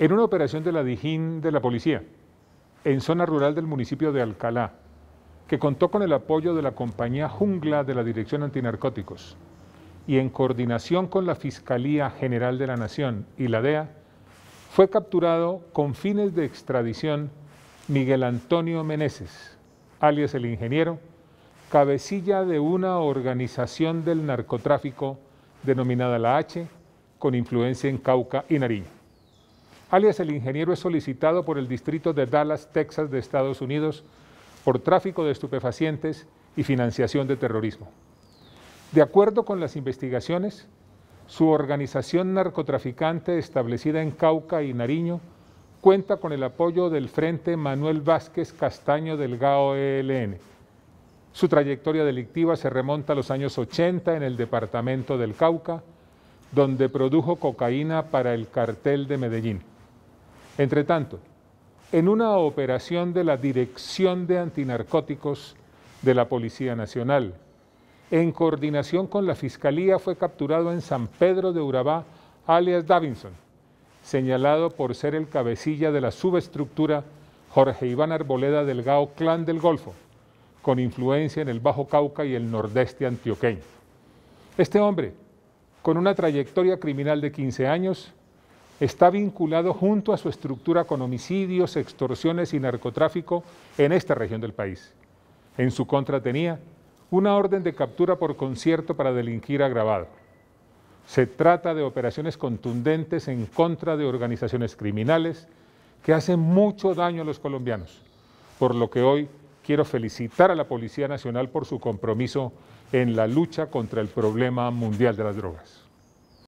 En una operación de la Dijín de la policía, en zona rural del municipio de Alcalá, que contó con el apoyo de la compañía Jungla de la Dirección Antinarcóticos y en coordinación con la Fiscalía General de la Nación y la DEA, fue capturado con fines de extradición Miguel Antonio Meneses, alias el ingeniero, cabecilla de una organización del narcotráfico denominada la H, con influencia en Cauca y Nariño alias el ingeniero es solicitado por el distrito de Dallas, Texas de Estados Unidos por tráfico de estupefacientes y financiación de terrorismo. De acuerdo con las investigaciones, su organización narcotraficante establecida en Cauca y Nariño cuenta con el apoyo del Frente Manuel Vázquez Castaño del GAO ELN. Su trayectoria delictiva se remonta a los años 80 en el departamento del Cauca, donde produjo cocaína para el cartel de Medellín. Entre tanto, en una operación de la Dirección de Antinarcóticos de la Policía Nacional, en coordinación con la Fiscalía fue capturado en San Pedro de Urabá, alias Davinson, señalado por ser el cabecilla de la subestructura Jorge Iván Arboleda del GAO Clan del Golfo, con influencia en el Bajo Cauca y el nordeste antioqueño. Este hombre, con una trayectoria criminal de 15 años, está vinculado junto a su estructura con homicidios, extorsiones y narcotráfico en esta región del país. En su contra tenía una orden de captura por concierto para delinquir agravado. Se trata de operaciones contundentes en contra de organizaciones criminales que hacen mucho daño a los colombianos, por lo que hoy quiero felicitar a la Policía Nacional por su compromiso en la lucha contra el problema mundial de las drogas.